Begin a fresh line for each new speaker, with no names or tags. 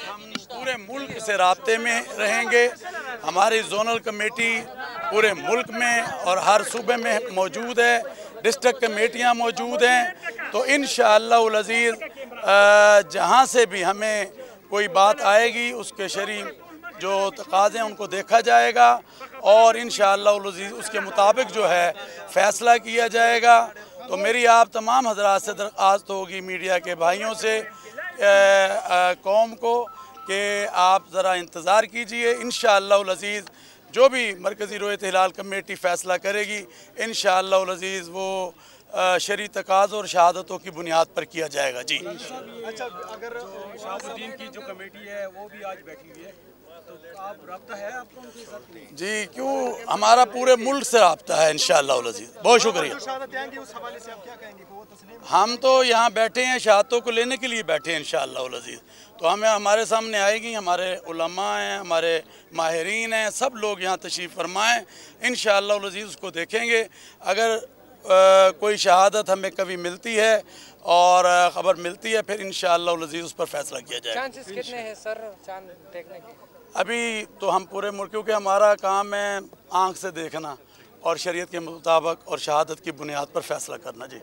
हम पूरे मुल्क से रबते में रहेंगे। हमारी जोनल कमेटी पूरे मुल्क में और हर सूबे में मौजूद है। डिस्ट्रिक्ट कमेटियाँ मौजूद हैं। तो इन शजीज़ जहाँ से भी हमें कोई बात आएगी, उसके शरी जो तकाजे हैं, उनको देखा जाएगा। और इन शजीज़ उसके मुताबिक जो है, फ़ैसला किया जाएगा। तो मेरी आप तमाम हजरात से दरख्वास्त होगी मीडिया के भाइयों से कौम को कि आप ज़रा इंतज़ार कीजिए। इन शजीज़ जो भी मरकज़ी रोयत हिलाल कमेटी फ़ैसला करेगी इन शजीज़ वो शरी तकाज और शहादतों की बुनियाद पर किया जाएगा। जी।
अच्छा अगर शहाबुद्दीन की जो कमेटी है वो भी आज बैठी हुई है तो आप है आपको उनके साथ? नहीं।
जी क्यों? हमारा पूरे मुल्क से रबता है इन शजीज़ बहुत शुक्रिया।
कहेंगे? वो तस्लीम
हम तो यहाँ बैठे हैं शहादतों को लेने के लिए बैठे हैं इन शजीज़ तो हमें हमारे सामने आएगी हमारे उलमा हैं हमारे माहरीन हैं सब लोग यहाँ तशरीफ़ फरमाएँ। इन शजीज़ उसको देखेंगे। अगर कोई शहादत हमें कभी मिलती है और ख़बर मिलती है फिर इन शजीज़ उस पर फैसला किया जाए
चांसेस कितने हैं सर चाँद देखने के?
अभी तो हम पूरे मुल्क क्योंकि हमारा काम है आँख से देखना और शरीयत के मुताबिक और शहादत की बुनियाद पर फैसला करना जी।